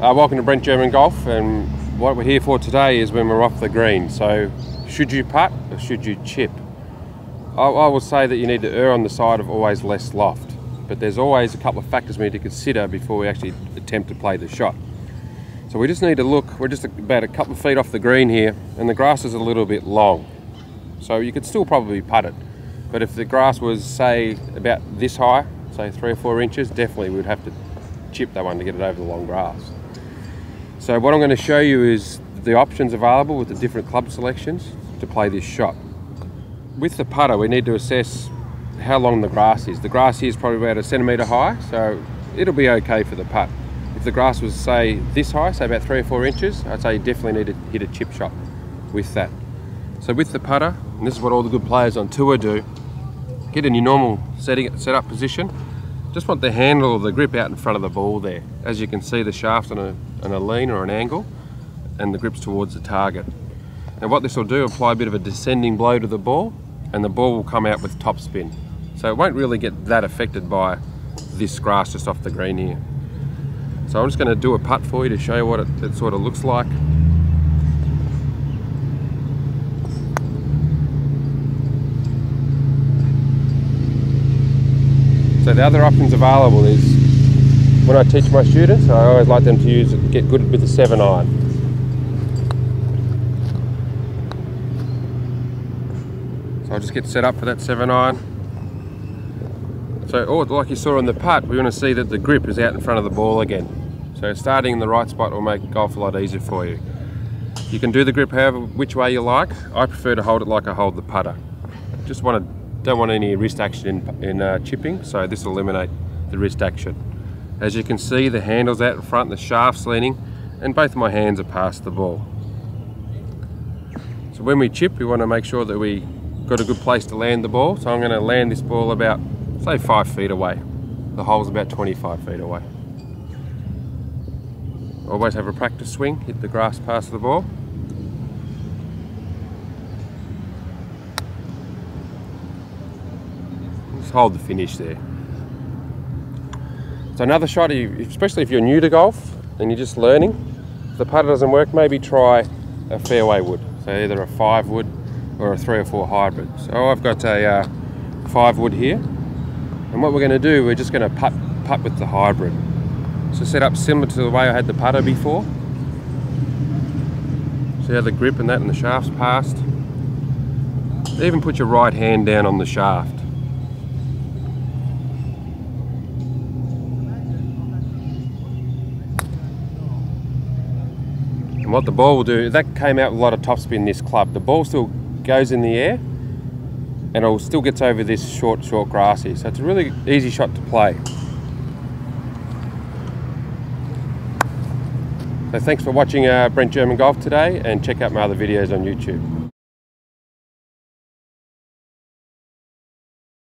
Uh, welcome to Brent German Golf and what we're here for today is when we're off the green. So should you putt or should you chip? I, I will say that you need to err on the side of always less loft but there's always a couple of factors we need to consider before we actually attempt to play the shot. So we just need to look, we're just about a couple of feet off the green here and the grass is a little bit long. So you could still probably putt it. But if the grass was say about this high, say three or four inches, definitely we'd have to chip that one to get it over the long grass. So what I'm going to show you is the options available with the different club selections to play this shot. With the putter, we need to assess how long the grass is. The grass here is probably about a centimetre high, so it'll be okay for the putt. If the grass was, say, this high, say about three or four inches, I'd say you definitely need to hit a chip shot with that. So with the putter, and this is what all the good players on tour do, get in your normal setting, position, just want the handle of the grip out in front of the ball there. As you can see, the shaft's on a, on a lean or an angle, and the grip's towards the target. And what this will do, apply a bit of a descending blow to the ball, and the ball will come out with top spin. So it won't really get that affected by this grass just off the green here. So I'm just going to do a putt for you to show you what it, it sort of looks like. So the other options available is when I teach my students, I always like them to use get good with the seven iron. So I'll just get set up for that seven iron. So oh, like you saw on the putt, we want to see that the grip is out in front of the ball again. So starting in the right spot will make golf a lot easier for you. You can do the grip however which way you like. I prefer to hold it like I hold the putter. Just want to don't want any wrist action in, in uh, chipping, so this will eliminate the wrist action. As you can see, the handle's out in front, the shaft's leaning, and both my hands are past the ball. So when we chip, we want to make sure that we got a good place to land the ball. So I'm going to land this ball about, say, five feet away. The hole's about 25 feet away. Always have a practice swing, hit the grass past the ball. Hold the finish there. So another shot, especially if you're new to golf and you're just learning, if the putter doesn't work, maybe try a fairway wood. So either a five wood or a three or four hybrid. So I've got a uh, five wood here. And what we're going to do, we're just going to putt, putt with the hybrid. So set up similar to the way I had the putter before. See how the grip and that and the shaft's passed. Even put your right hand down on the shaft. And what the ball will do, that came out with a lot of topspin this club. The ball still goes in the air and it still gets over this short, short grass here. So it's a really easy shot to play. So thanks for watching uh, Brent German Golf today and check out my other videos on YouTube.